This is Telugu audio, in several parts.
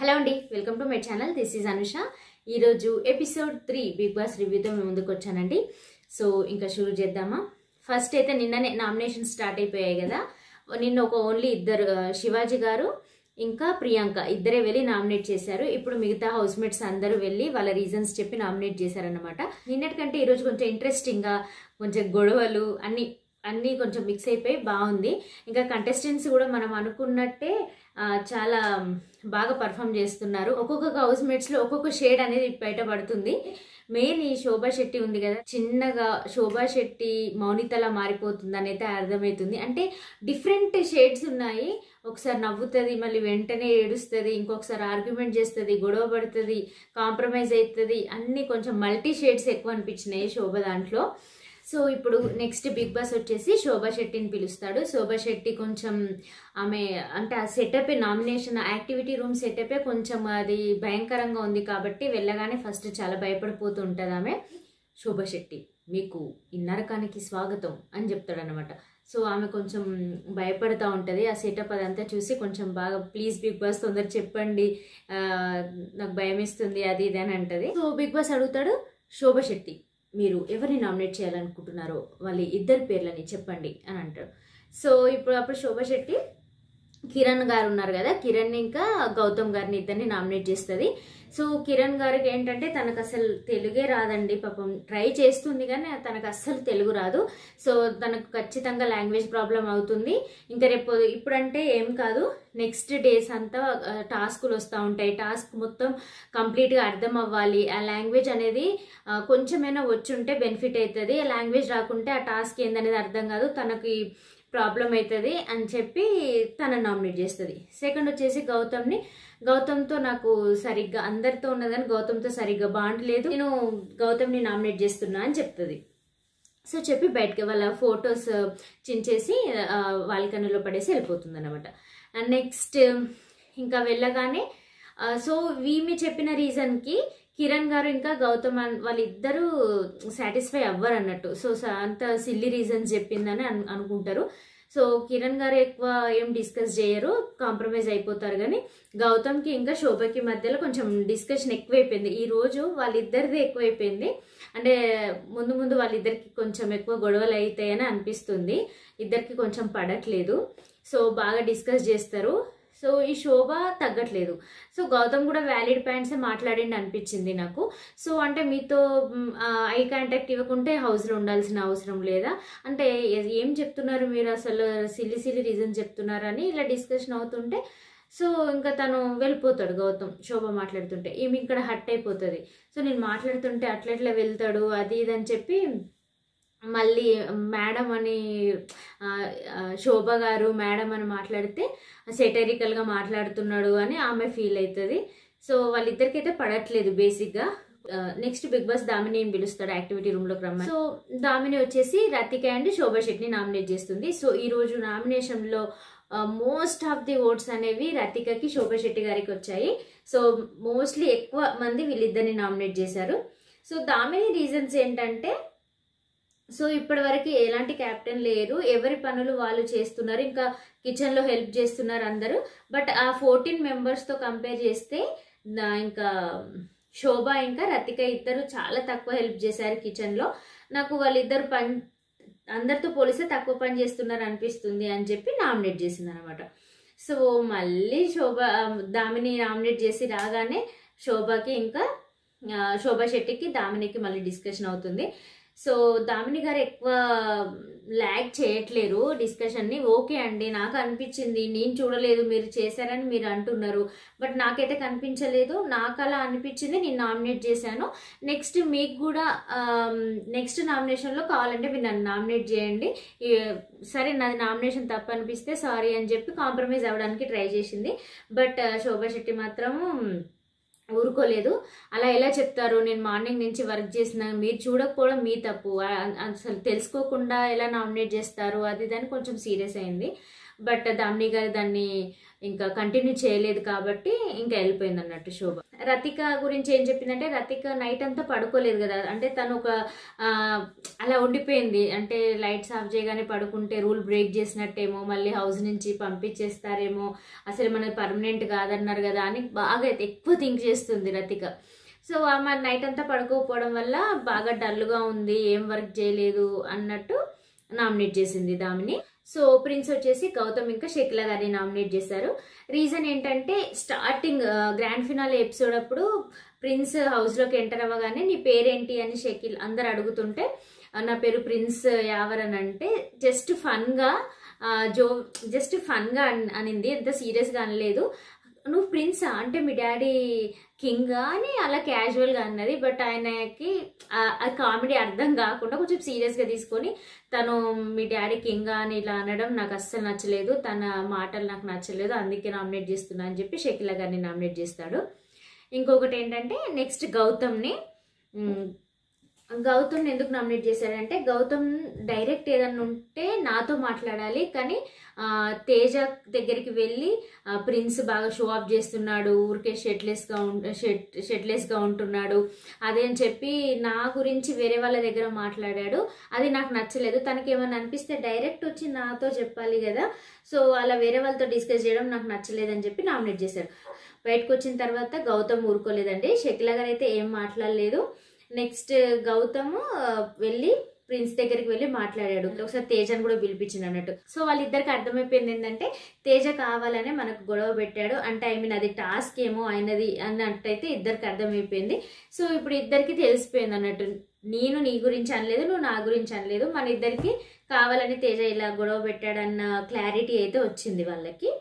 హలో అండి welcome to my channel. This is Anusha. ఈరోజు ఎపిసోడ్ త్రీ బిగ్ బాస్ రివ్యూతో మేము ముందుకు వచ్చానండి. సో ఇంకా షురూ చేద్దామా? ఫస్ట్ అయితే నిన్ననే నామినేషన్ స్టార్ట్ అయిపోయాయి కదా. నిన్న ఒక ఓన్లీ ఇద్దరు శివాజీ గారు ఇంకా ప్రియాంక ఇద్దరే వెళ్ళి నామినేట్ చేశారు. ఇప్పుడు మిగతా హౌస్ మేట్స్ అందరూ వెళ్ళి వాళ్ళ రీజన్స్ చెప్పి నామినేట్ చేశారనమాట నిన్నటికంటే ఈరోజు కొంచెం ఇంట్రెస్టింగ్గా కొంచెం గొడవలు అన్నీ అన్నీ కొంచెం మిక్స్ అయిపోయి బాగుంది. ఇంకా కంటెస్టెంట్స్ కూడా మనం అనుకున్నట్టే చాలా బాగా పర్ఫామ్ చేస్తున్నారు. ఒక్కొక్క హౌస్ మేట్స్లో ఒక్కొక్క షేడ్ అనేది బయటపడుతుంది. మెయిన్ ఈ శోభా శెట్టి ఉంది కదా. చిన్నగా శోభా శెట్టి మౌనితలా మారిపోతుంది అనేది అర్థమవుతుంది. అంటే డిఫరెంట్ షేడ్స్ ఉన్నాయి. ఒకసారి నవ్వుతుంది మళ్ళీ వెంటనే ఏడుస్తుంది ఇంకొకసారి ఆర్గ్యుమెంట్ చేస్తుంది గొడవ పడుతుంది కాంప్రమైజ్ అవుతుంది అన్ని కొంచెం మల్టీ షేడ్స్ ఎక్కువ అనిపించినాయి శోభ దాంట్లో. సో ఇప్పుడు నెక్స్ట్ బిగ్ బాస్ వచ్చేసి శోభా శెట్టిని పిలుస్తాడు. శోభా శెట్టి కొంచెం ఆమె అంటే ఆ setup nomination activity room setup కొంచెం అది భయంకరంగా ఉంది కాబట్టి వెళ్ళగానే ఫస్ట్ చాలా భయపడిపోతూ ఉంటుంది ఆమె శోభా శెట్టి. మీకు ఈ నరకానికి స్వాగతం అని చెప్తాడనమాట సో ఆమె కొంచెం భయపడుతూ ఉంటుంది. ఆ సెటప్ అదంతా చూసి కొంచెం బాగా ప్లీజ్ బిగ్ బాస్ తొందర చెప్పండి. నాకు భయం ఇస్తుంది అది ఇది అని అంటది. సో బిగ్ బాస్ అడుగుతాడు శోభా శెట్టి. మీరు ఎవరిని నామినేట్ చేయాలనుకుంటున్నారో వాళ్ళ ఇద్దరి పేర్లని చెప్పండి అని అంటారు సో ఇప్పుడు అప్పుడు శోభా శెట్టి కిరణ్ గారు ఉన్నారు కదా కిరణ్ ఇంకా గౌతమ్ గారిని ఇద్దరిని నామినేట్ చేస్తుంది. సో కిరణ్ గారికి ఏంటంటే తనకు అసలు తెలుగే రాదండి పాపం ట్రై చేస్తుంది కానీ తనకు అస్సలు తెలుగు రాదు. సో తనకు ఖచ్చితంగా లాంగ్వేజ్ ప్రాబ్లం అవుతుంది. ఇంకా రేపు ఇప్పుడంటే ఏం కాదు నెక్స్ట్ డేస్ అంతా టాస్కులు వస్తూ ఉంటాయి. టాస్క్ మొత్తం కంప్లీట్గా అర్థం అవ్వాలి. ఆ లాంగ్వేజ్ అనేది కొంచెమైనా వచ్చి ఉంటే బెనిఫిట్ అవుతుంది. ఆ లాంగ్వేజ్ రాకుంటే ఆ టాస్క్ ఏందనేది అర్థం కాదు. తనకి ప్రాబ్లం అవుతుంది అని చెప్పి తన నామినేట్ చేస్తుంది. సెకండ్ వచ్చేసి గౌతమ్ని. గౌతమ్తో నాకు సరిగ్గా అందరితో ఉన్నదని గౌతమ్తో సరిగ్గా బాండ్ లేదు. నేను గౌతమ్ని నామినేట్ చేస్తున్నా అని చెప్తుంది. సో చెప్పి బయటకి వాళ్ళ ఫొటోస్ చించేసి ఆ, బాల్కనీలో పడేసి వెళ్ళిపోతుంది అనమాట నెక్స్ట్ ఇంకా వెళ్ళగానే సో వీమి చెప్పిన రీజన్కి కిరణ్ గారు ఇంకా గౌతమ్ అన్- వాళ్ళిద్దరూ సాటిస్ఫై అవ్వరు అన్నట్టు సో అంత సిల్లీ రీజన్స్ చెప్పిందని అనుకుంటారు. సో కిరణ్ గారు ఎక్కువ ఏం డిస్కస్ చేయరు కాంప్రమైజ్ అయిపోతారు కానీ గౌతమ్కి ఇంకా శోభకి మధ్యలో కొంచెం డిస్కషన్ ఎక్కువైపోయింది. ఈ రోజు వాళ్ళిద్దరిది ఎక్కువైపోయింది. అంటే ముందు ముందు వాళ్ళిద్దరికి కొంచెం ఎక్కువ గొడవలు అవుతాయని అనిపిస్తుంది. ఇద్దరికి కొంచెం పడట్లేదు. సో బాగా డిస్కస్ చేస్తారు. సో ఈ శోభ తగ్గట్లేదు. సో గౌతమ్ కూడా వ్యాలిడ్ పాయింట్స్ మాట్లాడండి అనిపించింది నాకు. సో అంటే మీతో ఐ కాంటాక్ట్ ఇవ్వకుంటే హౌస్లో ఉండాల్సిన అవసరం లేదా? అంటే ఏం చెప్తున్నారు మీరు అసలు? సిల్లి సిల్లి రీజన్ చెప్తున్నారని ఇలా డిస్కషన్ అవుతుంటే సో ఇంకా తను వెళ్ళిపోతాడు గౌతమ్ శోభ మాట్లాడుతుంటే. ఈమె ఇక్కడ హట్ అయిపోతుంది. సో నేను మాట్లాడుతుంటే అట్లట్లా వెళ్తాడు? అది ఇది అని చెప్పి మళ్ళీ మేడం అని శోభ గారు మేడం అని మాట్లాడితే సెటరికల్గా మాట్లాడుతున్నాడు అని ఆమె ఫీల్ అవుతుంది సో వాళ్ళిద్దరికైతే పడట్లేదు బేసిక్గా నెక్స్ట్ బిగ్ బాస్ దామిని పిలుస్తాడు యాక్టివిటీ రూమ్లోకి రమ్మని. సో దామిని వచ్చేసి రతిక అండ్ శోభా శెట్టిని నామినేట్ చేస్తుంది. సో ఈ రోజు మోస్ట్ ఆఫ్ ది ఓట్స్ అనేవి రతికకి శోభా శెట్టి గారికి వచ్చాయి. సో మోస్ట్లీ ఎక్కువ మంది వీళ్ళిద్దరిని నామినేట్ చేశారు. సో దామిని రీజన్స్ ఏంటంటే సో ఇప్పటి వరకు ఎలాంటి క్యాప్టెన్ లేరు. ఎవరి పనులు వాళ్ళు చేస్తున్నారు. ఇంకా కిచెన్లో హెల్ప్ చేస్తున్నారు అందరూ. బట్ ఆ ఫోర్టీన్ మెంబర్స్తో కంపేర్ చేస్తే ఇంకా శోభ ఇంకా రతిక ఇద్దరు చాలా తక్కువ హెల్ప్ చేశారు కిచెన్లో. నాకు వాళ్ళిద్దరు పని అందరితో పోలిస్తే తక్కువ పని చేస్తున్నారు అనిపిస్తుంది అని చెప్పి నామినేట్ చేసింది అనమాట సో మళ్ళీ శోభ దామిని నామినేట్ చేసి రాగానే శోభకి ఇంకా శోభా శెట్టికి దామినికి మళ్ళీ డిస్కషన్ అవుతుంది. సో దామిని గారు ఎక్కువ ల్యాగ్ చేయట్లేరు డిస్కషన్ని. ఓకే అండి నాకు అనిపించింది. నేను చూడలేదు మీరు చేశారని మీరు అంటున్నారు. బట్ నాకైతే కనిపించలేదు. నాకు అలా అనిపించింది. నేను నామినేట్ చేశాను. నెక్స్ట్ మీకు కూడా నెక్స్ట్ నామినేషన్లో కావాలంటే మీరు నన్ను నామినేట్ చేయండి. సరే నాది నామినేషన్ తప్పు అనిపిస్తే సారీ అని చెప్పి కాంప్రమైజ్ అవ్వడానికి ట్రై చేసింది. బట్ శోభా శెట్టి మాత్రం ఊరుకోలేదు. అలా ఎలా చెప్తారు? నేను మార్నింగ్ నుంచి వర్క్ చేసిన మీరు చూడకపోవడం మీ తప్పు. అసలు తెలుసుకోకుండా ఎలా నామినేట్ చేస్తారు? అది దాన్ని కొంచెం సీరియస్ అయింది. బట్ దామ్ని గారు దాన్ని ఇంకా కంటిన్యూ చేయలేదు కాబట్టి ఇంకా వెళ్ళిపోయింది అన్నట్టు శోభ. రతిక గురించి ఏం చెప్పిందంటే రతిక నైట్ అంతా పడుకోలేదు కదా. అంటే తను ఒక అలా ఉండిపోయింది. అంటే లైట్స్ ఆఫ్ చేయగానే పడుకుంటే రూల్ బ్రేక్ చేసినట్టేమో మళ్ళీ హౌస్ నుంచి పంపించేస్తారేమో అసలు మనది పర్మనెంట్ కాదన్నారు కదా అని బాగా ఎక్కువ థింక్ చేస్తుంది రతిక. సో ఆమె నైట్ అంతా పడుకోకపోవడం వల్ల బాగా డల్గా ఉంది ఏం వర్క్ చేయలేదు అన్నట్టు నామినేట్ చేసింది దామిని. సో ప్రిన్స్ వచ్చేసి గౌతమ్ ఇంకా శకిల గారిని నామినేట్ చేశారు. రీజన్ ఏంటంటే స్టార్టింగ్ గ్రాండ్ ఫినాలే ఎపిసోడ్ అప్పుడు ప్రిన్స్ హౌస్లోకి ఎంటర్ అవ్వగానే నీ పేరేంటి అని షకిల్ అందరు అడుగుతుంటే నా పేరు ప్రిన్స్ యావర్ అని అంటే జస్ట్ ఫన్గా జో జస్ట్ ఫన్గా అనింది. ఎంత సీరియస్గా అనలేదు. నువ్వు ప్రిన్సా అంటే మీ డాడీ కింగా అని అలా క్యాజువల్గా అన్నది బట్ ఆయనకి ఆ- కామెడీ అర్థం కాకుండా కొంచెం సీరియస్గా తీసుకొని తను మీ డాడీ కింగా అని ఇలా అనడం నాకు అస్సలు నచ్చలేదు. తన మాటలు నాకు నచ్చలేదు. అందుకే నామినేట్ చేస్తున్నా అని చెప్పి షకిల గారిని నామినేట్ చేస్తాడు. ఇంకొకటి ఏంటంటే నెక్స్ట్ గౌతమ్ని గౌతమ్ని ఎందుకు నామినేట్ చేశాడంటే గౌతమ్ డైరెక్ట్ ఏదన్నా ఉంటే నాతో మాట్లాడాలి కానీ తేజ దగ్గరికి వెళ్ళి ప్రిన్స్ బాగా షో ఆఫ్ చేస్తున్నాడు ఊరికే షెట్లెస్గా ఉం షెట్ షెట్లెస్గా ఉంటున్నాడు అదే అని చెప్పి నా గురించి వేరే వాళ్ళ దగ్గర మాట్లాడాడు. అది నాకు నచ్చలేదు. తనకి ఏమైనా అనిపిస్తే డైరెక్ట్ వచ్చి నాతో చెప్పాలి కదా సో అలా వేరే వాళ్ళతో డిస్కస్ చేయడం నాకు నచ్చలేదని చెప్పి నామినేట్ చేశారు. బయటకు వచ్చిన తర్వాత గౌతమ్ ఊరుకోలేదండి. షకిల గారు అయితే ఏం మాట్లాడలేదు. నెక్స్ట్ గౌతమ్ వెళ్ళి ప్రిన్స్ దగ్గరికి వెళ్ళి మాట్లాడాడు. ఒకసారి తేజను కూడా పిలిపించింది అన్నట్టు. సో వాళ్ళిద్దరికి అర్థమైపోయింది ఏంటంటే తేజ కావాలనే మనకు గొడవ పెట్టాడు. అంటే ఐ మీన్ అది టాస్క్ ఏమో అయినది అన్నట్టయితే ఇద్దరికి అర్థమైపోయింది. సో ఇప్పుడు ఇద్దరికి తెలిసిపోయింది అన్నట్టు. నేను నీ గురించి అనలేదు నువ్వు నా గురించి అనలేదు. మన ఇద్దరికి కావాలని తేజ ఇలా గొడవ పెట్టాడన్న క్లారిటీ అయితే వచ్చింది వాళ్ళకి.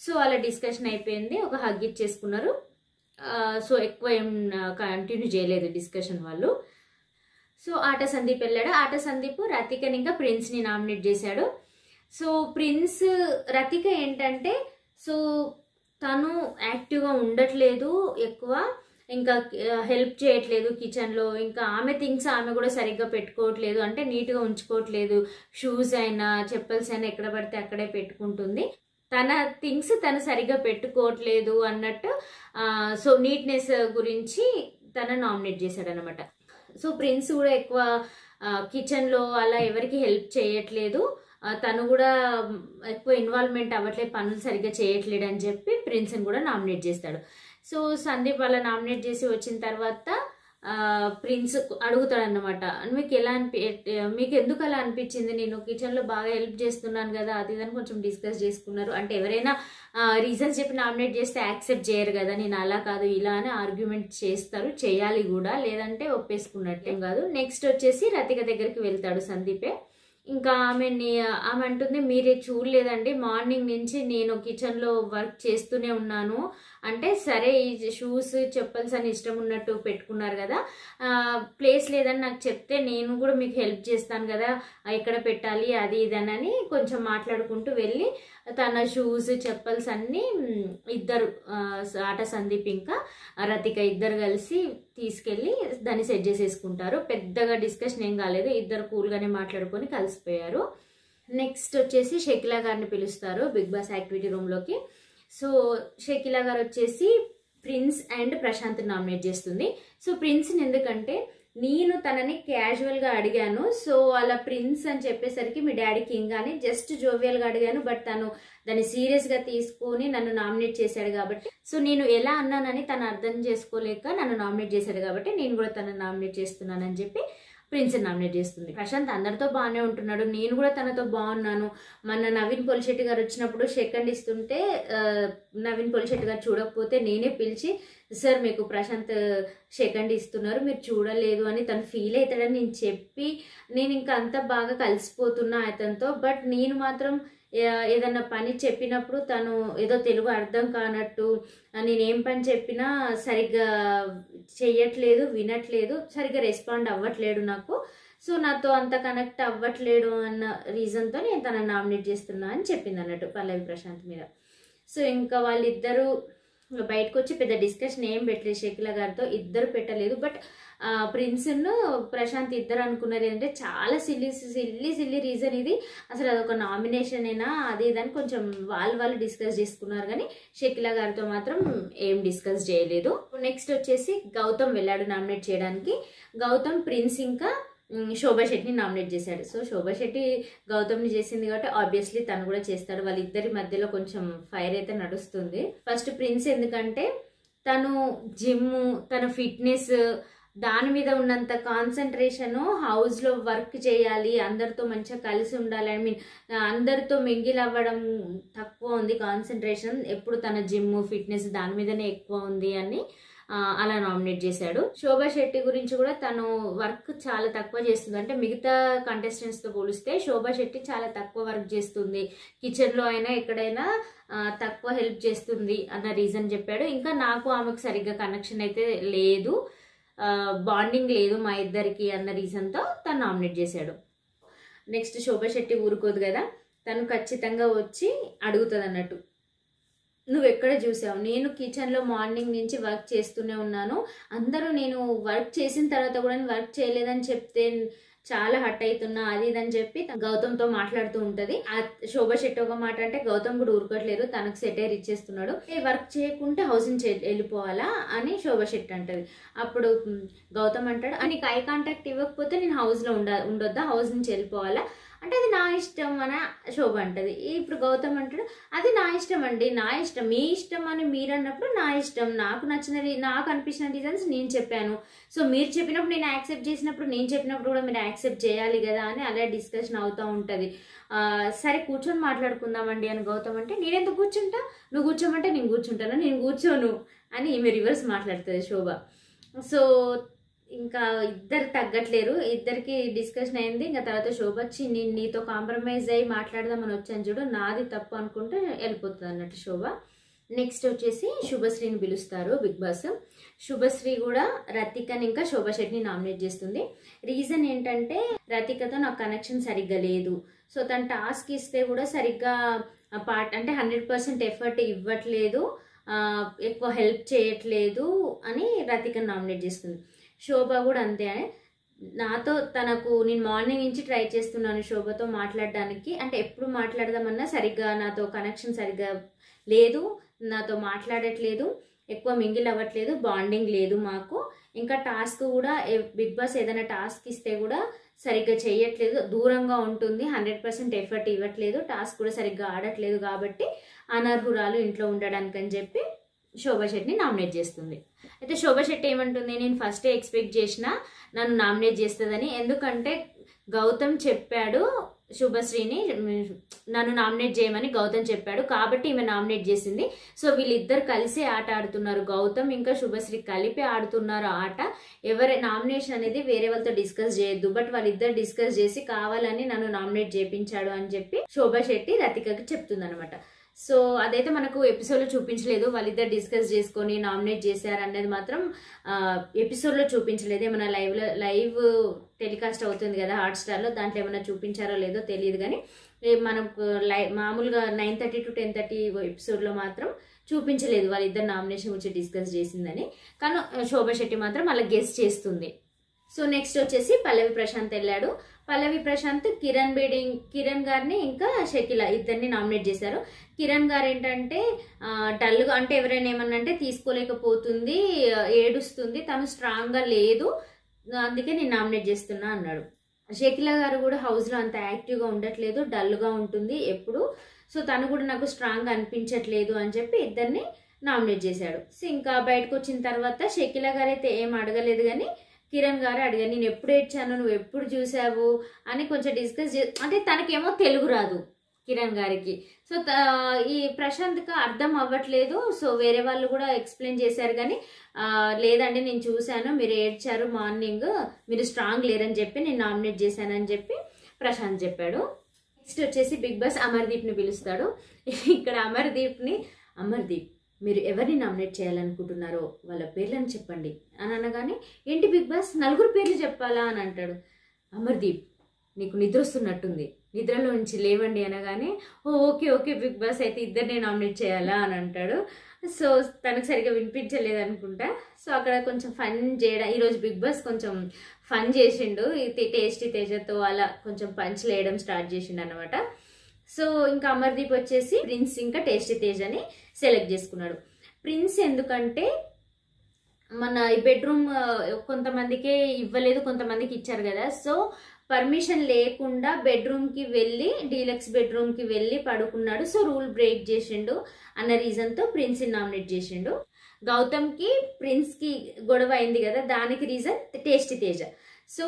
సో అలా డిస్కషన్ అయిపోయింది. ఒక హగ్ ఇచ్చేసుకున్నారు. సో ఎక్కువ ఏం కంటిన్యూ చేయలేదు డిస్కషన్ వాళ్ళు. సో ఆట సందీప్ వెళ్ళాడు. ఆట సందీప్ రతికని ఇంకా ప్రిన్స్ని నామినేట్ చేశాడు. సో ప్రిన్స్ రతిక ఏంటంటే సో తను యాక్టివ్గా ఉండట్లేదు ఎక్కువ. ఇంకా హెల్ప్ చేయట్లేదు కిచెన్లో ఇంకా ఆమె థింగ్స్ ఆమె కూడా సరిగ్గా పెట్టుకోవట్లేదు. అంటే నీట్గా ఉంచుకోవట్లేదు. షూస్ అయినా చెప్పల్స్ అయినా ఎక్కడ పడితే అక్కడే పెట్టుకుంటుంది. తన థింగ్స్ తను సరిగ్గా పెట్టుకోవట్లేదు అన్నట్టు సో నీట్నెస్ గురించి తన నామినేట్ చేశాడు అనమాట సో ప్రిన్స్ కూడా ఎక్కువ కిచెన్లో అలా ఎవరికి హెల్ప్ చేయట్లేదు. తను కూడా ఎక్కువ ఇన్వాల్వ్మెంట్ అవ్వట్లేదు పనులు సరిగ్గా చేయట్లేడు అని చెప్పి ప్రిన్స్ని కూడా నామినేట్ చేస్తాడు. సో సందీప్ అలా నామినేట్ చేసి వచ్చిన తర్వాత ప్రిన్స్ అడుగుతాడనమాట మీకు ఎలా అనిపి మీకు ఎందుకు అలా అనిపించింది? నేను కిచెన్లో బాగా హెల్ప్ చేస్తున్నాను కదా అది ఇదని కొంచెం డిస్కస్ చేసుకున్నారు. అంటే ఎవరైనా రీజన్స్ చెప్పి నామినేట్ చేస్తే యాక్సెప్ట్ చేయరు కదా నేను అలా కాదు ఇలా అని ఆర్గ్యుమెంట్ చేస్తారు. చేయాలి కూడా లేదంటే ఒప్పేసుకున్నట్టేం కాదు. నెక్స్ట్ వచ్చేసి రతిక దగ్గరికి వెళ్తాడు సందీపే. ఇంకా ఆమెని ఆమె అంటుంది మీరే చూడలేదండి మార్నింగ్ నుంచి నేను కిచెన్లో వర్క్ చేస్తూనే ఉన్నాను. అంటే సరే ఈ షూస్ చెప్పల్స్ అని ఇష్టం ఉన్నట్టు పెట్టుకున్నారు కదా. ప్లేస్ లేదని నాకు చెప్తే నేను కూడా మీకు హెల్ప్ చేస్తాను కదా. ఎక్కడ పెట్టాలి అది ఇదనని కొంచెం మాట్లాడుకుంటూ వెళ్ళి తన షూస్ చెప్పల్స్ అన్నీ ఇద్దరు ఆట సందీప్ ఇంకా రతిక ఇద్దరు కలిసి తీసుకెళ్ళి దాన్ని సెట్ చేసేసుకుంటారు. పెద్దగా డిస్కషన్ ఏం కాలేదు. ఇద్దరు కూల్గానే మాట్లాడుకొని కలిసిపోయారు. నెక్స్ట్ వచ్చేసి షకిలా గారిని పిలుస్తారు బిగ్ బాస్ యాక్టివిటీ రూమ్లోకి. సో షకిలా గారు వచ్చేసి ప్రిన్స్ అండ్ ప్రశాంత్ నామినేట్ చేస్తుంది. సో ప్రిన్స్ని ఎందుకంటే నేను తనని క్యాజువల్గా అడిగాను. సో అలా ప్రిన్స్ అని చెప్పేసరికి మీ డాడీ కింగ్ అని జస్ట్ జోవియల్గా అడిగాను. బట్ తను దాన్ని సీరియస్గా తీసుకొని నన్ను నామినేట్ చేశాడు కాబట్టి. సో నేను ఎలా అన్నానని తను అర్థం చేసుకోలేక నన్ను నామినేట్ చేశాడు కాబట్టి నేను కూడా తనను నామినేట్ చేస్తున్నానని చెప్పి ప్రిన్స్ నామినేట్ చేస్తుంది. ప్రశాంత్ అందరితో బాగానే ఉంటున్నాడు. నేను కూడా తనతో బాగున్నాను మన నవీన్ పొలిశెట్టి గారు వచ్చినప్పుడు సెకండ్ ఇస్తుంటే నవీన్ పొలిశెట్టి గారు చూడకపోతే నేనే పిలిచి సార్ మీకు ప్రశాంత్ సెకండ్ ఇస్తున్నారు మీరు చూడలేదు అని తను ఫీల్ అవుతాడని నేను చెప్పి నేను ఇంకా అంత బాగా కలిసిపోతున్నా అతనితో బట్ నేను మాత్రం ఏదన్నా పని చెప్పినప్పుడు తను ఏదో తెలుగు అర్థం కానట్టు నేనేం పని చెప్పినా సరిగ్గా చెయ్యట్లేదు వినట్లేదు సరిగ్గా రెస్పాండ్ అవ్వట్లేడు నాకు. సో నాతో అంత కనెక్ట్ అవ్వట్లేడు అన్న రీజన్తో నేను తనని నామినేట్ చేస్తున్నా అని చెప్పింది అన్నట్టు పల్లవి ప్రశాంత్ మీద. సో ఇంకా వాళ్ళిద్దరూ బయటకు వచ్చి పెద్ద డిస్కషన్ ఏం పెట్టలేదు. షకిల గారితో ఇద్దరు పెట్టలేదు. బట్ ప్రిన్స్ను ప్రశాంత్ ఇద్దరు అనుకున్నారు ఏంటంటే చాలా సిల్లీ సిల్లీ సిల్లీ రీజన్ ఇది. అసలు అదొక నామినేషన్ అయినా అది ఇదని కొంచెం వాళ్ళు వాళ్ళు డిస్కస్ చేసుకున్నారు కానీ షకిల గారితో మాత్రం ఏం డిస్కస్ చేయలేదు. నెక్స్ట్ వచ్చేసి గౌతమ్ వెళ్ళాడు నామినేట్ చేయడానికి. గౌతమ్ ప్రిన్స్ ఇంకా శోభా శెట్టిని నామినేట్ చేశాడు. సో శోభా శెట్టి గౌతమ్ని చేసింది కాబట్టి ఆబ్వియస్లీ తను కూడా చేస్తాడు. వాళ్ళిద్దరి మధ్యలో కొంచెం ఫైర్ అయితే నడుస్తుంది. ఫస్ట్ ప్రిన్స్ ఎందుకంటే తను జిమ్ తన ఫిట్నెస్ దాని మీద ఉన్నంత కాన్సన్ట్రేషన్ హౌస్లో వర్క్ చేయాలి అందరితో మంచిగా కలిసి ఉండాలి. ఐ మీన్ అందరితో మింగిల్ అవ్వడం తక్కువ ఉంది. కాన్సన్ట్రేషన్ ఎప్పుడు తన జిమ్ ఫిట్నెస్ దాని మీదనే ఎక్కువ ఉంది అని అలా నామినేట్ చేశాడు. శోభా శెట్టి గురించి కూడా తను వర్క్ చాలా తక్కువ చేస్తుంది. అంటే మిగతా కంటెస్టెంట్స్తో పోలిస్తే శోభా శెట్టి చాలా తక్కువ వర్క్ చేస్తుంది. కిచెన్లో అయినా ఎక్కడైనా తక్కువ హెల్ప్ చేస్తుంది అన్న రీజన్ చెప్పాడు. ఇంకా నాకు ఆమెకు సరిగ్గా కనెక్షన్ అయితే లేదు. బాండింగ్ లేదు మా ఇద్దరికి అన్న రీజన్తో తను నామినేట్ చేశాడు. నెక్స్ట్ శోభా శెట్టి ఊరుకోదు కదా తను ఖచ్చితంగా వచ్చి అడుగుతుంది అన్నట్టు నువ్వు ఎక్కడ చూసావు? నేను కిచెన్లో మార్నింగ్ నుంచి వర్క్ చేస్తూనే ఉన్నాను. అందరూ నేను వర్క్ చేసిన తర్వాత కూడా వర్క్ చేయలేదని చెప్తే చాలా హట్ అవుతున్నా అది ఇదని అని చెప్పి గౌతమ్తో మాట్లాడుతూ ఉంటది. ఆ శోభ శెట్టి ఒక మాట అంటే గౌతమ్ కూడా ఊరుకోవట్లేదు తనకు సెటైర్ ఇచ్చేస్తున్నాడు. ఏ వర్క్ చేయకుంటే హౌసింగ్ వెళ్ళిపోవాలా? అని శోభ శెట్టి అంటది. అప్పుడు గౌతమ్ అంటాడు నీకు ఐ కాంటాక్ట్ ఇవ్వకపోతే నేను హౌస్లో ఉండ ఉండొద్దా? హౌస్ నుంచి వెళ్ళిపోవాలా? అంటే అది నా ఇష్టం అని శోభ అంటది. ఇప్పుడు గౌతమ్ అంటాడు అది నా ఇష్టం అండి నా ఇష్టం మీ ఇష్టం అని మీరు అన్నప్పుడు నా ఇష్టం నాకు నచ్చిన నాకు అనిపించిన రీజన్స్ నేను చెప్పాను. సో మీరు చెప్పినప్పుడు నేను యాక్సెప్ట్ చేసినప్పుడు నేను చెప్పినప్పుడు కూడా మీరు యాక్సెప్ట్ చేయాలి కదా అని అలా డిస్కషన్ అవుతూ ఉంటుంది. సరే కూర్చొని మాట్లాడుకుందామండి అని గౌతమ్ అంటే నేనెందుకు కూర్చుంటా? నువ్వు కూర్చోమంటే నేను కూర్చుంటాను నేను కూర్చోను అని ఈమె రివర్స్ మాట్లాడుతుంది శోభ. సో ఇంకా ఇద్దరు తగ్గట్లేరు. ఇద్దరికి డిస్కషన్ అయింది. ఇంకా తర్వాత శోభ వచ్చి నేను నీతో కాంప్రమైజ్ అయ్యి మాట్లాడదామని వచ్చాను చూడు నాది తప్పు అనుకుంటే వెళ్ళిపోతుంది అన్నట్టు శోభ. నెక్స్ట్ వచ్చేసి శుభశ్రీని పిలుస్తారు బిగ్ బాస్. శుభశ్రీ కూడా రతికని ఇంకా శోభ శెట్టిని నామినేట్ చేస్తుంది. రీజన్ ఏంటంటే రతికతో నాకు కనెక్షన్ సరిగ్గా లేదు. సో తను టాస్క్ ఇస్తే కూడా సరిగ్గా పార్ట్ అంటే హండ్రెడ్ పర్సెంట్ ఎఫర్ట్ ఇవ్వట్లేదు. ఎక్కువ హెల్ప్ చేయట్లేదు అని రతికను నామినేట్ చేస్తుంది. శోభ కూడా అంతే నాతో తనకు నేను మార్నింగ్ నుంచి ట్రై చేస్తున్నాను శోభతో మాట్లాడడానికి. అంటే ఎప్పుడు మాట్లాడదామన్నా సరిగ్గా నాతో కనెక్షన్ సరిగ్గా లేదు నాతో మాట్లాడట్లేదు ఎక్కువ మింగిల్ అవ్వట్లేదు బాండింగ్ లేదు మాకు. ఇంకా టాస్క్ కూడా బిగ్ బాస్ ఏదైనా టాస్క్ ఇస్తే కూడా సరిగ్గా చేయట్లేదు దూరంగా ఉంటుంది హండ్రెడ్ పర్సెంట్ ఎఫర్ట్ ఇవ్వట్లేదు టాస్క్ కూడా సరిగ్గా ఆడట్లేదు కాబట్టి అనర్హురాలు ఇంట్లో ఉండడానికి అని చెప్పి శోభా శెట్టిని నామినేట్ చేస్తుంది. అయితే శోభా శెట్టి ఏమంటుంది? నేను ఫస్టే ఎక్స్పెక్ట్ చేసిన నన్ను నామినేట్ చేస్తుందని. ఎందుకంటే గౌతమ్ చెప్పాడు శుభశ్రీని నన్ను నామినేట్ చేయమని గౌతమ్ చెప్పాడు కాబట్టి ఈమె నామినేట్ చేసింది. సో వీళ్ళిద్దరు కలిసి ఆట ఆడుతున్నారు. గౌతమ్ ఇంకా శుభశ్రీ కలిపి ఆడుతున్నారు ఆట. ఎవరి నామినేషన్ అనేది వేరే వాళ్ళతో డిస్కస్ చేయొద్దు. బట్ వాళ్ళిద్దరు డిస్కస్ చేసి కావాలని నన్ను నామినేట్ చేయించాడు అని చెప్పి శోభా శెట్టి రతికకి చెప్తుంది సో అదైతే మనకు ఎపిసోడ్లో చూపించలేదు. వాళ్ళిద్దరు డిస్కస్ చేసుకొని నామినేట్ చేశారు అనేది మాత్రం ఎపిసోడ్లో చూపించలేదు. ఏమైనా లైవ్లో లైవ్ టెలికాస్ట్ అవుతుంది కదా హాట్స్టార్లో దాంట్లో ఏమైనా చూపించారో లేదో తెలియదు కానీ మనకు లైవ్ మామూలుగా nine thirty to ten thirty ఎపిసోడ్లో మాత్రం చూపించలేదు వాళ్ళిద్దరు నామినేషన్ గురించి డిస్కస్ చేసిందని. కానీ శోభా శెట్టి మాత్రం అలా గెస్ట్ చేస్తుంది. సో నెక్స్ట్ వచ్చేసి పల్లవి ప్రశాంత్ వెళ్ళాడు. పల్లవి ప్రశాంత్ కిరణ్ బేడి కిరణ్ గారిని ఇంకా షకిల ఇద్దరిని నామినేట్ చేశారు. కిరణ్ గారు ఏంటంటే డల్గా అంటే ఎవరైనా ఏమన్నా అంటే తీసుకోలేకపోతుంది ఏడుస్తుంది తను స్ట్రాంగ్గా లేదు అందుకే నేను నామినేట్ చేస్తున్నా అన్నాడు. షకిల గారు కూడా హౌస్లో అంత యాక్టివ్గా ఉండట్లేదు డల్గా ఉంటుంది ఎప్పుడు. సో తను కూడా నాకు స్ట్రాంగ్ అనిపించట్లేదు అని చెప్పి ఇద్దరిని నామినేట్ చేశాడు. సో ఇంకా బయటకు వచ్చిన తర్వాత షకిల గారు అయితే ఏం అడగలేదు కానీ కిరణ్ గారు అడిగారు నేను ఎప్పుడు ఏడ్చాను? నువ్వు ఎప్పుడు చూసావు? అని కొంచెం డిస్కస్ చే అంటే తనకేమో తెలుగు రాదు కిరణ్ గారికి. సో ఈ ప్రశాంత్కి అర్థం అవ్వట్లేదు. సో వేరే వాళ్ళు కూడా ఎక్స్ప్లెయిన్ చేశారు కానీ లేదండి నేను చూశాను. మీరు ఏడ్చారు మార్నింగ్ మీరు స్ట్రాంగ్ లేరని చెప్పి నేను నామినేట్ చేశానని చెప్పి ప్రశాంత్ చెప్పాడు. నెక్స్ట్ వచ్చేసి బిగ్ బాస్ అమర్దీప్ని పిలుస్తాడు. ఇక్కడ అమర్దీప్ని అమర్దీప్ మీరు ఎవరిని నామినేట్ చేయాలనుకుంటున్నారో వాళ్ళ పేర్లను చెప్పండి. అని అనగానే ఏంటి బిగ్ బాస్? నలుగురు పేర్లు చెప్పాలా అని అంటాడు. అమర్దీప్ నీకు నిద్ర వస్తున్నట్టుంది. నిద్రలో నుంచి లేవండి అనగానే ఓ ఓకే ఓకే బిగ్ బాస్ అయితే ఇద్దరినే నామినేట్ చేయాలా అని అంటాడు. సో తనకు సరిగ్గా వినిపించలేదు అనుకుంటా సో అక్కడ కొంచెం ఫన్ చేయడం ఈరోజు బిగ్ బాస్ కొంచెం ఫన్ చేసిండు. ఇది టేస్టీ తేజతో అలా కొంచెం పంచ్ లేయడం స్టార్ట్ చేసిండు అనమాట సో ఇంకా అమర్దీప్ వచ్చేసి ప్రిన్స్ ఇంకా టేస్టీ తేజ్ అని సెలెక్ట్ చేసుకున్నాడు. ప్రిన్స్ ఎందుకంటే మన ఈ బెడ్రూమ్ కొంతమందికే ఇవ్వలేదు కొంతమందికి ఇచ్చారు కదా. సో పర్మిషన్ లేకుండా బెడ్రూమ్కి వెళ్ళి డీలక్స్ బెడ్రూమ్కి వెళ్ళి పడుకున్నాడు. సో రూల్ బ్రేక్ చేసిండు అన్న రీజన్తో ప్రిన్స్ని నామినేట్ చేసిండు. గౌతమ్కి ప్రిన్స్కి గొడవ అయింది కదా దానికి రీజన్ టేస్టీ తేజ. సో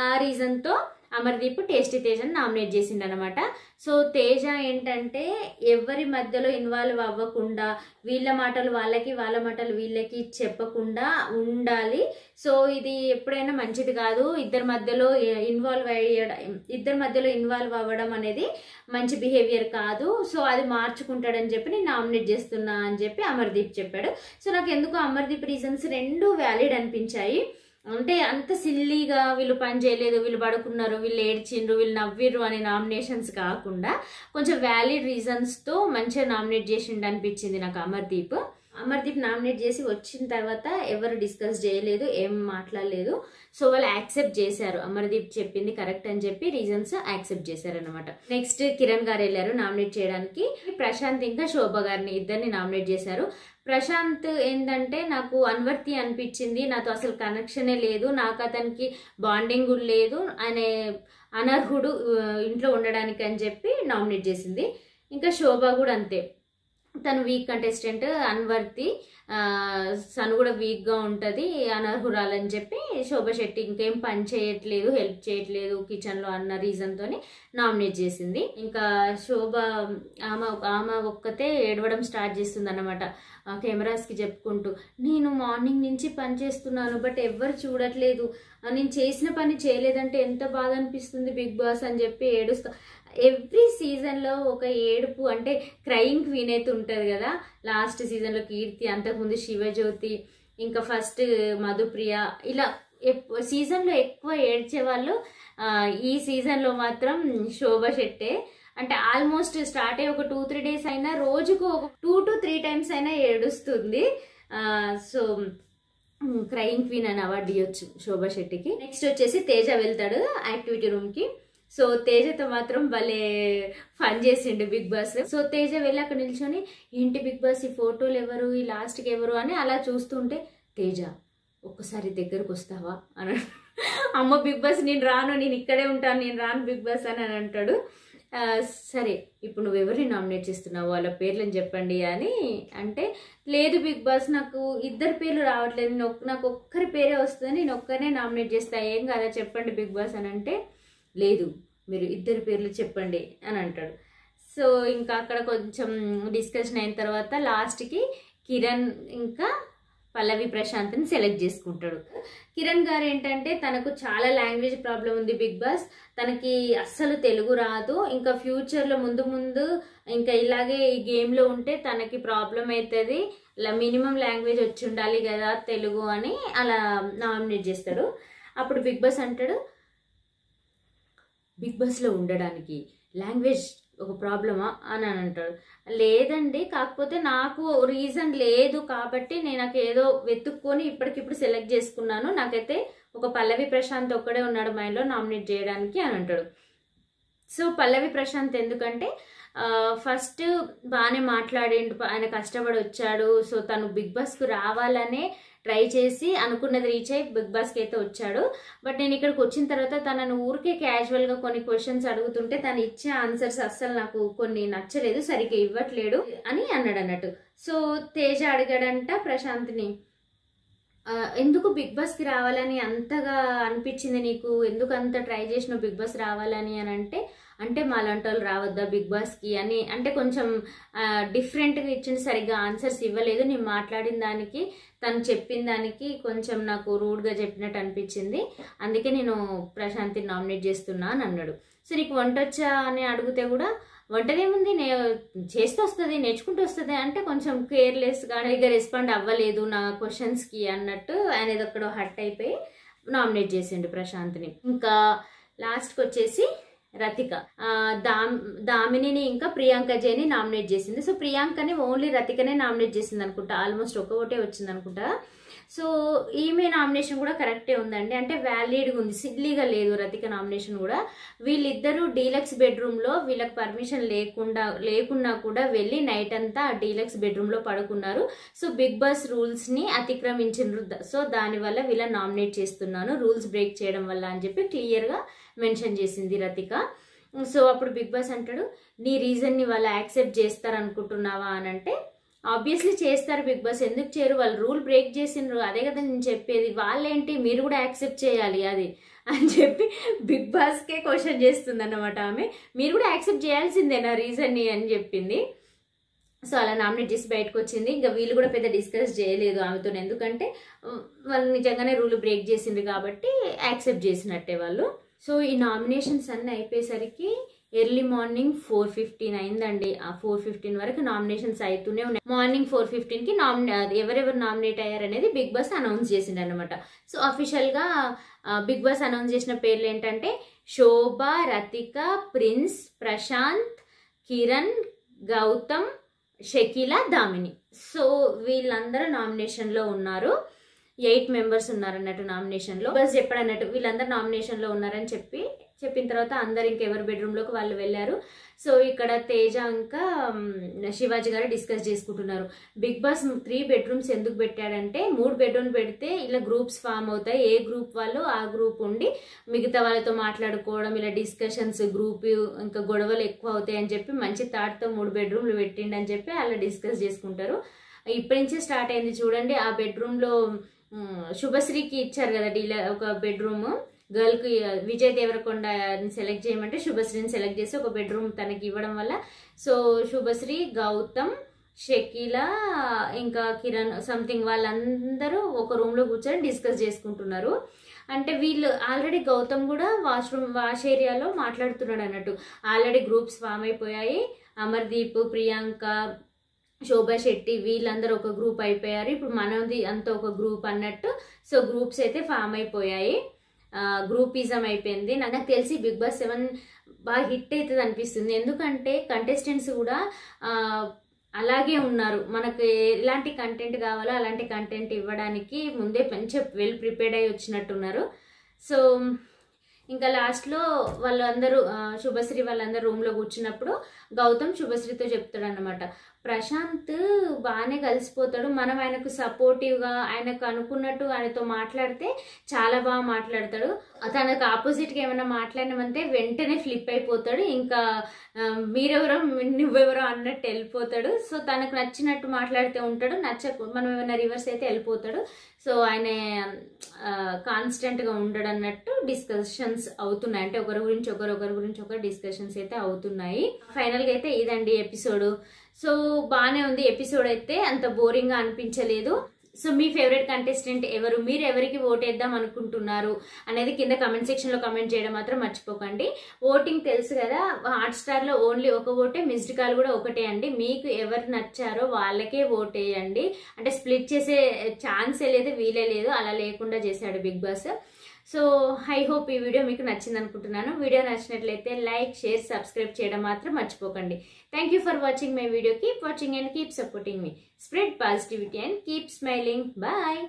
ఆ రీజన్తో అమర్దీప్ టేస్టీ తేజను నామినేట్ చేసింది అనమాట సో తేజ ఏంటంటే ఎవరి మధ్యలో ఇన్వాల్వ్ అవ్వకుండా వీళ్ళ మాటలు వాళ్ళకి వాళ్ళ మాటలు వీళ్ళకి చెప్పకుండా ఉండాలి. సో ఇది ఎప్పుడైనా మంచిది కాదు. ఇద్దరి మధ్యలో ఇన్వాల్వ్ అయ్యడం ఇద్దరి మధ్యలో ఇన్వాల్వ్ అవ్వడం అనేది మంచి బిహేవియర్ కాదు. సో అది మార్చుకుంటాడని చెప్పి నేను నామినేట్ చేస్తున్నా అని చెప్పి అమర్దీప్ చెప్పాడు. సో నాకు ఎందుకు అమర్దీప్ రీజన్స్ రెండు వ్యాలిడ్ అనిపించాయి. అంటే అంత సిల్లీగా వీళ్ళు పని చేయలేదు వీళ్ళు పడుకున్నారు వీళ్ళు ఏడ్చిండ్రు వీళ్ళు నవ్విర్రు అనే నామినేషన్స్ కాకుండా కొంచెం వ్యాలిడ్ రీజన్స్తో మంచిగా నామినేట్ చేసిండు అనిపించింది నాకు అమర్దీప్. అమర్దీప్ నామినేట్ చేసి వచ్చిన తర్వాత ఎవరు డిస్కస్ చేయలేదు ఏం మాట్లాడలేదు. సో వాళ్ళు యాక్సెప్ట్ చేశారు. అమర్దీప్ చెప్పింది కరెక్ట్ అని చెప్పి రీజన్స్ యాక్సెప్ట్ చేశారు అనమాట నెక్స్ట్ కిరణ్ గారు వెళ్ళారు నామినేట్ చేయడానికి. ప్రశాంత్ ఇంకా శోభ గారిని ఇద్దరిని నామినేట్ చేశారు. ప్రశాంత్ ఏంటంటే నాకు అన్వర్తి అనిపించింది. నాతో అసలు కనెక్షనే లేదు. నాకు అతనికి బాండింగ్ కూడా లేదు. అనే అనర్హుడు ఇంట్లో ఉండడానికి అని చెప్పి నామినేట్ చేసింది. ఇంకా శోభ కూడా అంతే. తను వీక్ కంటెస్టెంట్ అన్వర్తి తను కూడా వీక్గా ఉంటుంది అనర్హురాలని చెప్పి శోభ శెట్టి ఇంకేం పని చేయట్లేదు హెల్ప్ చేయట్లేదు కిచెన్లో అన్న రీజన్తో నామినేట్ చేసింది. ఇంకా శోభ ఆమె ఆమె ఒక్కతే ఏడవడం స్టార్ట్ చేస్తుంది అనమాట కెమెరాస్కి చెప్పుకుంటూ. నేను మార్నింగ్ నుంచి పని చేస్తున్నాను బట్ ఎవ్వరు చూడట్లేదు. నేను చేసిన పని చేయలేదంటే ఎంత బాధ అనిపిస్తుంది బిగ్ బాస్ అని చెప్పి ఏడుస్తా. ఎవ్రీ సీజన్లో ఒక ఏడుపు అంటే క్రయింగ్ క్వీన్ అయితే ఉంటుంది కదా లాస్ట్ సీజన్లో కీర్తి అంతకుముందు శివజ్యోతి ఇంకా ఫస్ట్ మధుప్రియ ఇలా ఎప్- సీజన్లో ఎక్కువ ఏడ్చే వాళ్ళు ఈ సీజన్లో మాత్రం శోభ శెట్టే. అంటే ఆల్మోస్ట్ స్టార్ట్ అయ్యి ఒక టూ త్రీ డేస్ అయినా రోజుకు ఒక టూ టు త్రీ టైమ్స్ అయినా ఏడుస్తుంది. సో క్రయింగ్ క్వీన్ అని అవార్డు ఇవ్వచ్చు శోభా శెట్టికి. నెక్స్ట్ వచ్చేసి తేజ వెళ్తాడు యాక్టివిటీ రూమ్కి సో తేజతో మాత్రం భలే ఫన్ చేసిండు బిగ్ బాస్. సో తేజ వెళ్ళి అక్కడ నిల్చొని ఏంటి బిగ్ బాస్ ఈ ఫోటోలు ఎవరు? ఈ లాస్ట్కి ఎవరు? అని అలా చూస్తుంటే తేజ ఒక్కసారి దగ్గరకు వస్తావా? అని అమ్మ బిగ్ బాస్ నేను రాను నేను ఇక్కడే ఉంటాను నేను రాను బిగ్ బాస్ అని అని అంటాడు. సరే ఇప్పుడు నువ్వు ఎవరిని నామినేట్ చేస్తున్నావు? వాళ్ళ పేర్లను చెప్పండి అని అంటే లేదు బిగ్ బాస్ నాకు ఇద్దరు పేర్లు రావట్లేదు. నేను నాకు ఒక్కరి పేరే వస్తుంది. నేను ఒక్కరినే నామినేట్ చేస్తా. ఏం కాదా చెప్పండి బిగ్ బాస్ అని అంటే లేదు మీరు ఇద్దరి పేర్లు చెప్పండి అని అంటాడు. సో ఇంకా అక్కడ కొంచెం డిస్కషన్ అయిన తర్వాత లాస్ట్కి కిరణ్ ఇంకా పల్లవి ప్రశాంత్ని సెలెక్ట్ చేసుకుంటాడు. కిరణ్ గారు ఏంటంటే తనకు చాలా లాంగ్వేజ్ ప్రాబ్లం ఉంది బిగ్ బాస్. తనకి అస్సలు తెలుగు రాదు. ఇంకా ఫ్యూచర్లో ముందు ముందు ఇంకా ఇలాగే ఈ గేమ్లో ఉంటే తనకి ప్రాబ్లం అవుతుంది ఇలా మినిమం లాంగ్వేజ్ వచ్చి ఉండాలి కదా తెలుగు అని అలా నామినేట్ చేస్తాడు. అప్పుడు బిగ్ బాస్ అంటాడు బిగ్ బాస్లో ఉండడానికి. లాంగ్వేజ్ ఒక ప్రాబ్లమా? అని అని అంటాడు. లేదండి కాకపోతే నాకు రీజన్ లేదు కాబట్టి నేను నాకు ఏదో వెతుక్కొని ఇప్పటికిప్పుడు సెలెక్ట్ చేసుకున్నాను. నాకైతే ఒక పల్లవి ప్రశాంత్ ఒక్కడే ఉన్నాడు మైండ్లో నామినేట్ చేయడానికి అని అంటాడు. సో పల్లవి ప్రశాంత్ ఎందుకంటే ఫస్ట్ బాగానే మాట్లాడిండు ఆయన కష్టపడి వచ్చాడు సో తను బిగ్ బాస్కు రావాలనే ట్రై చేసి అనుకున్నది రీచ్ అయ్యి బిగ్ బాస్కి అయితే వచ్చాడు. బట్ నేను ఇక్కడికి వచ్చిన తర్వాత తనను ఊరికే క్యాజువల్గా కొన్ని క్వశ్చన్స్ అడుగుతుంటే తను ఇచ్చే ఆన్సర్స్ అస్సలు నాకు కొన్ని నచ్చలేదు సరిగ్గా ఇవ్వట్లేడు అని అన్నాడు అన్నట్టు. సో తేజ అడిగాడంట ప్రశాంత్ని ఎందుకు బిగ్ బాస్కి రావాలని అంతగా అనిపించింది నీకు? ఎందుకు అంత ట్రై చేసినావు బిగ్ బాస్ రావాలని? అని అంటే అంటే మాలాంటి వాళ్ళు రావద్దా బిగ్ బాస్కి అని అంటే కొంచెం డిఫరెంట్గా ఇచ్చిన సరిగ్గా ఆన్సర్స్ ఇవ్వలేదు. నేను మాట్లాడిన దానికి తను చెప్పిన దానికి కొంచెం నాకు రూడ్గా చెప్పినట్టు అనిపించింది. అందుకే నేను ప్రశాంతిని నామినేట్ చేస్తున్నా అని అన్నాడు. సో నీకు వంట వచ్చా అని అడిగితే కూడా వంటదేముంది? నే చేస్తూ వస్తుంది నేర్చుకుంటూ వస్తుంది అంటే కొంచెం కేర్లెస్గా ఇక రెస్పాండ్ అవ్వలేదు నా క్వశ్చన్స్కి అన్నట్టు ఆయన ఏదో హట్ అయిపోయి నామినేట్ చేసిండు ప్రశాంత్ని. ఇంకా లాస్ట్కి వచ్చేసి రతిక. దామ్ దామినిని ఇంకా ప్రియాంక జైని నామినేట్ చేసింది. సో ప్రియాంకని ఓన్లీ రతికనే నామినేట్ చేసింది అనుకుంటా ఆల్మోస్ట్ ఒక్కొక్కటే వచ్చింది అనుకుంటా సో ఈమె నామినేషన్ కూడా కరెక్టే ఉందండి. అంటే వ్యాలిడ్గా ఉంది. సిడ్లీగా లేదు రతిక నామినేషన్ కూడా. వీళ్ళిద్దరూ డీలక్స్ బెడ్రూమ్లో వీళ్ళకి పర్మిషన్ లేకుండా లేకున్నా కూడా వెళ్ళి నైట్ అంతా ఆ డీలక్స్ బెడ్రూమ్లో పడుకున్నారు. సో బిగ్ బాస్ రూల్స్ని అతిక్రమించినరు సో దానివల్ల వీళ్ళ నామినేట్ చేస్తున్నాను. రూల్స్ బ్రేక్ చేయడం వల్ల అని చెప్పి క్లియర్గా మెన్షన్ చేసింది రతిక. సో అప్పుడు బిగ్ బాస్ అంటాడు నీ రీజన్ని వాళ్ళు యాక్సెప్ట్ చేస్తారనుకుంటున్నావా? అని అంటే ఆబ్వియస్లీ చేస్తారు బిగ్ బాస్. ఎందుకు చేయరు? వాళ్ళు రూల్ బ్రేక్ చేసిండ్రు. అదే కదా నేను చెప్పేది. వాళ్ళేంటి? మీరు కూడా యాక్సెప్ట్ చేయాలి అది అని చెప్పి బిగ్ బాస్కే క్వశ్చన్ చేస్తుంది అన్నమాట ఆమె. మీరు కూడా యాక్సెప్ట్ చేయాల్సిందేనా రీజన్ని అని చెప్పింది. సో అలా నామినేట్ చేసి బయటకు వచ్చింది. ఇంకా వీళ్ళు కూడా పెద్ద డిస్కస్ చేయలేదు ఆమెతో ఎందుకంటే వాళ్ళు నిజంగానే రూల్ బ్రేక్ చేసిండ్రు కాబట్టి యాక్సెప్ట్ చేసినట్టే వాళ్ళు. సో ఈ నామినేషన్స్ అన్నీ అయిపోయేసరికి ఎర్లీ మార్నింగ్ ఫోర్ ఫిఫ్టీన్ అయిందండి. ఆ ఫోర్ ఫిఫ్టీన్ వరకు నామినేషన్స్ అవుతూనే ఉన్నాయి. మార్నింగ్ ఫోర్ ఫిఫ్టీన్కి నామినే ఎవరెవరు నామినేట్ అయ్యారనేది బిగ్ బాస్ అనౌన్స్ చేసిండు అనమాట సో అఫీషియల్గా బిగ్ బాస్ అనౌన్స్ చేసిన పేర్లు ఏంటంటే శోభ రతిక ప్రిన్స్ ప్రశాంత్ కిరణ్ గౌతమ్ షకీల దామిని. సో వీళ్ళందరూ నామినేషన్లో ఉన్నారు. ఎయిట్ మెంబర్స్ ఉన్నారు అన్నట్టు నామినేషన్లో బస్ చెప్పాడు అన్నట్టు వీళ్ళందరూ నామినేషన్లో ఉన్నారని చెప్పి చెప్పిన తర్వాత అందరు ఇంకెవరి బెడ్రూమ్లోకి వాళ్ళు వెళ్ళారు. సో ఇక్కడ తేజ ఇంకా శివాజీ గారు డిస్కస్ చేసుకుంటున్నారు. బిగ్ బాస్ త్రీ బెడ్రూమ్స్ ఎందుకు పెట్టాడంటే మూడు బెడ్రూమ్ పెడితే ఇలా గ్రూప్స్ ఫామ్ అవుతాయి. ఏ గ్రూప్ వాళ్ళు ఆ గ్రూప్ ఉండి మిగతా వాళ్ళతో మాట్లాడుకోవడం ఇలా డిస్కషన్స్ గ్రూప్ ఇంకా గొడవలు ఎక్కువ అవుతాయి అని చెప్పి మంచి థాట్తో మూడు బెడ్రూమ్లు పెట్టిండి అని చెప్పి అలా డిస్కస్ చేసుకుంటారు. ఇప్పటి నుంచే స్టార్ట్ అయింది చూడండి. ఆ బెడ్రూమ్లో శుభశ్రీకి ఇచ్చారు కదా డీలర్ ఒక బెడ్రూమ్. గర్ల్కి విజయ్ దేవరకొండ సెలెక్ట్ చేయమంటే శుభశ్రీని సెలెక్ట్ చేసి ఒక బెడ్రూమ్ తనకి ఇవ్వడం వల్ల. సో శుభశ్రీ గౌతమ్ షకీల ఇంకా కిరణ్ సంథింగ్ వాళ్ళందరూ ఒక రూమ్లో కూర్చొని డిస్కస్ చేసుకుంటున్నారు. అంటే వీళ్ళు ఆల్రెడీ గౌతమ్ కూడా వాష్రూమ్ వాష్ ఏరియాలో మాట్లాడుతున్నాడు అన్నట్టు. ఆల్రెడీ గ్రూప్స్ ఫామ్ అయిపోయాయి. అమర్దీప్ ప్రియాంక శోభా శెట్టి వీళ్ళందరూ ఒక గ్రూప్ అయిపోయారు. ఇప్పుడు మనది అంత ఒక గ్రూప్ అన్నట్టు. సో గ్రూప్స్ అయితే ఫామ్ అయిపోయాయి. గ్రూపిజం అయిపోయింది. నాకు తెలిసి బిగ్ బాస్ సెవెన్ బాగా హిట్ అవుతుంది అనిపిస్తుంది. ఎందుకంటే కంటెస్టెంట్స్ కూడా అలాగే ఉన్నారు. మనకు ఎలాంటి కంటెంట్ కావాలో అలాంటి కంటెంట్ ఇవ్వడానికి ముందే మంచిగా వెల్ ప్రిపేర్డ్ అయి వచ్చినట్టున్నారు. సో ఇంకా లాస్ట్లో వాళ్ళందరూ శుభశ్రీ వాళ్ళందరూ రూమ్లో కూర్చున్నప్పుడు గౌతమ్ శుభశ్రీతో చెప్తాడు అనమాట ప్రశాంత్ బాగానే కలిసిపోతాడు. మనం ఆయనకు సపోర్టివ్గా ఆయనకు అనుకున్నట్టు ఆయనతో మాట్లాడితే చాలా బాగా మాట్లాడతాడు. తనకు ఆపోజిట్గా ఏమైనా మాట్లాడినామంటే వెంటనే ఫ్లిప్ అయిపోతాడు. ఇంకా మీరెవరో నువ్వెవరో అన్నట్టు వెళ్ళిపోతాడు. సో తనకు నచ్చినట్టు మాట్లాడితే ఉంటాడు. నచ్చకు మనం ఏమైనా రివర్స్ అయితే వెళ్ళిపోతాడు. సో ఆయన కాన్స్టెంట్గా ఉండడన్నట్టు డిస్కషన్స్ అవుతున్నాయి. అంటే ఒకరి గురించి ఒకరు ఒకరి గురించి ఒకరు డిస్కషన్స్ అయితే అవుతున్నాయి. ఫైనల్గా అయితే ఇదండి ఎపిసోడ్ సో బాగానే ఉంది. ఎపిసోడ్ అయితే అంత బోరింగ్గా అనిపించలేదు. సో మీ ఫేవరెట్ కంటెస్టెంట్ ఎవరు? మీరు ఎవరికి ఓటేద్దాం అనుకుంటున్నారు అనేది కింద కమెంట్ సెక్షన్లో కమెంట్ చేయడం మాత్రం మర్చిపోకండి. ఓటింగ్ తెలుసు కదా హాట్స్టార్లో ఓన్లీ ఒక ఓటే మిస్డ్ కాల్ కూడా ఒకటే అండి. మీకు ఎవరు నచ్చారో వాళ్ళకే ఓట్ వేయండి. అంటే స్ప్లిట్ చేసే ఛాన్సే లేదు వీలే లేదు అలా లేకుండా చేశాడు Bigg Boss. So I hope ఈ వీడియో మీకు నచ్చింది అనుకుంటున్నాను. వీడియో నచ్చినట్లయితే లైక్ షేర్ సబ్స్క్రైబ్ చేయడం మాత్రం మర్చిపోకండి. Thank you for watching my video keep watching and keep supporting me spread positivity and keep smiling bye